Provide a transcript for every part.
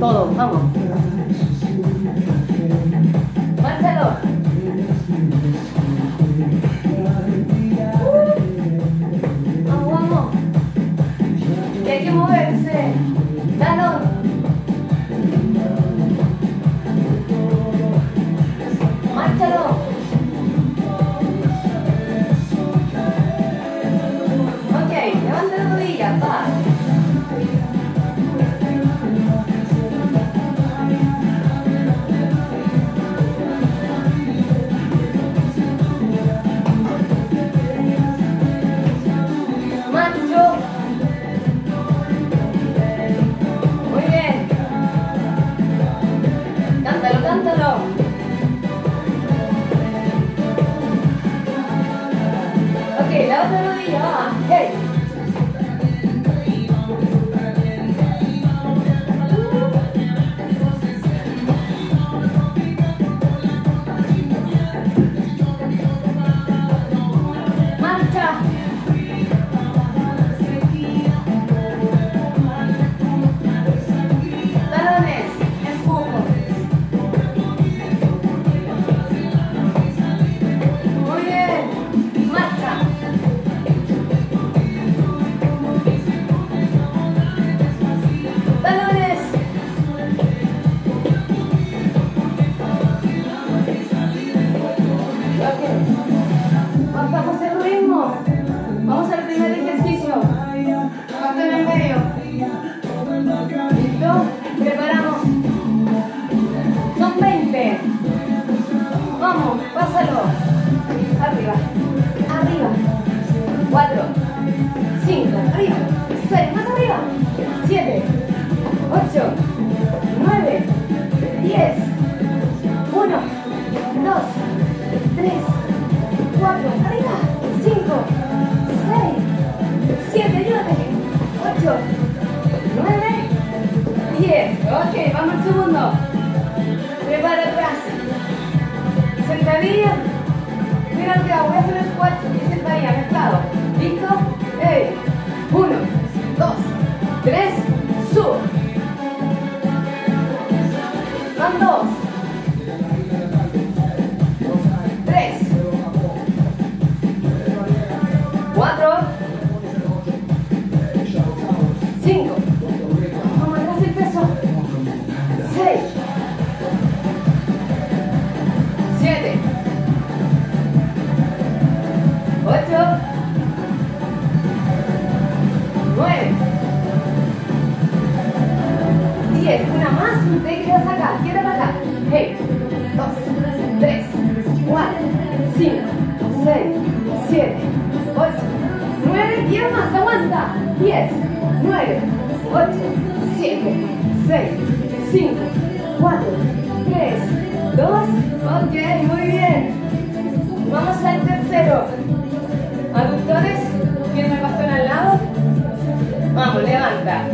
todo, vamos. Márchalo. Pásalo. Arriba. Arriba. 4. 5. Arriba. 6. Más arriba. 7. 8. 9. 10. 1. 2. 3. 4. Arriba. 5. 6. 7. Ayúdame. 8. 9. 10. Ok, vamos al segundo. Tres, 6, 7, 8, 9 piernas, aguanta, 10, 9, 8, 7, 6, 5, 4, 3, 2, ok, muy bien, vamos al tercero, aductores, pierna el bastón al lado, vamos, levanta,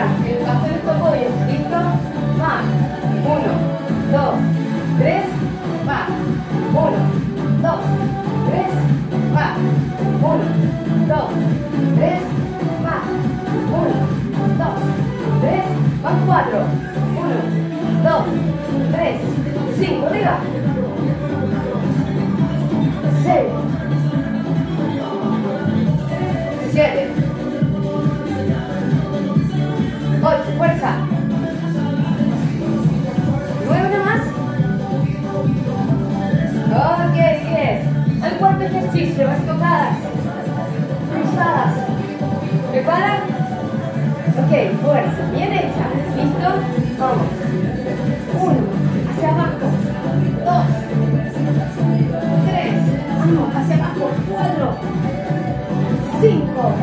Prepara. El bastón en tu apoyo. ¿Listo? Va. Uno, dos, tres. Va. Uno, dos, tres. Va. Uno, dos, tres. Va. Uno, dos, tres. Van cuatro. Uno, dos, tres, cinco. Arriba. Las tocadas. Cruzadas. ¿Prepara? Ok, fuerza. Bien hecha. ¿Listo? Vamos. Uno. Hacia abajo. Dos. Tres. Vamos, hacia abajo. Cuatro, cinco,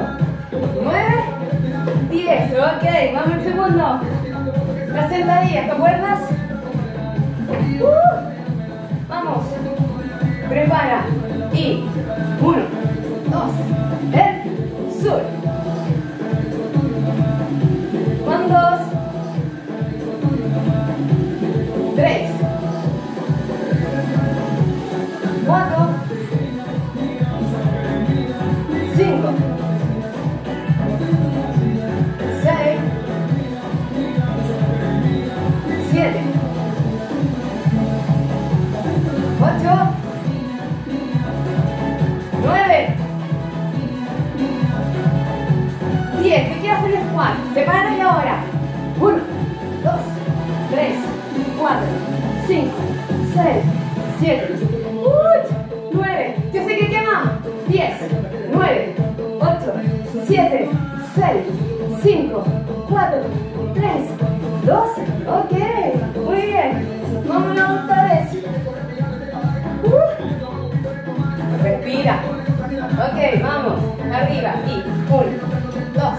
9, 10. Ok, vamos al segundo. Las sentadillas, ¿te acuerdas? Uh, vamos. Prepara. Y 1, 2, 3. 7, 6, 5, 4, 3, 2, ok, muy bien, vámonos otra vez. Uh. Respira, ok, vamos, arriba. Y 1, 2,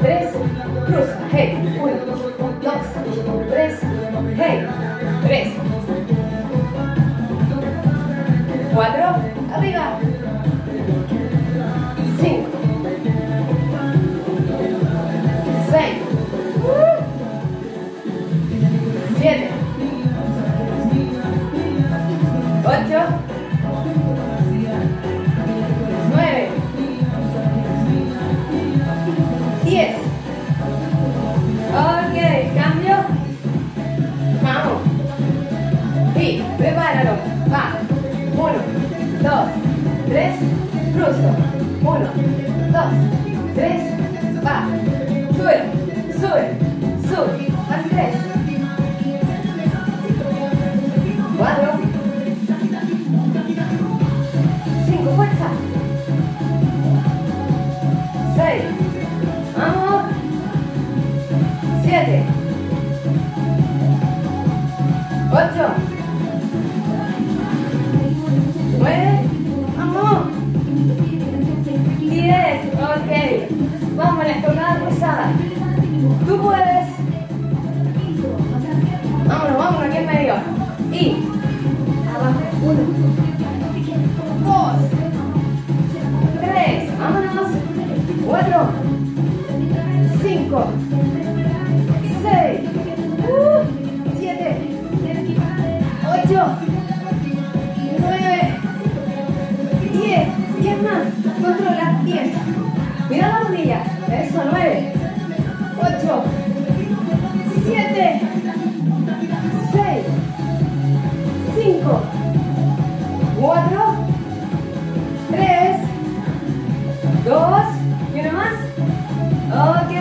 3, cruza, hey, 1, 2, 3, hey, 3, 4, 8, 9, 10. Ok, cambio. Vamos. Y. Va. 1, 2, 3, cruzo. 1, 2, 3, va. Sube, sube, sube. Más 3. 7, 8, 9, vamos, 10, ok, vamos, la estocada cruzada, tú puedes, vámonos, vámonos, aquí en medio, y. Abajo, 1, Más. Controla. Diez. Mira las rodillas. Eso. Nueve. Ocho. Siete. Seis. Cinco. Cuatro. Tres. Dos. ¿Y uno más? Ok.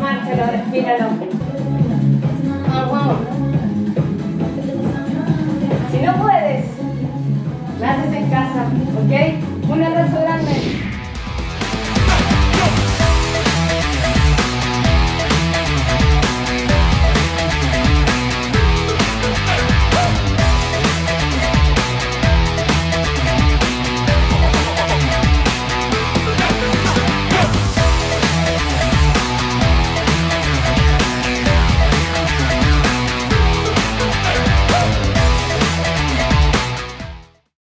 Márchalo, respíralo. Casa, ¿ok? Un abrazo grande.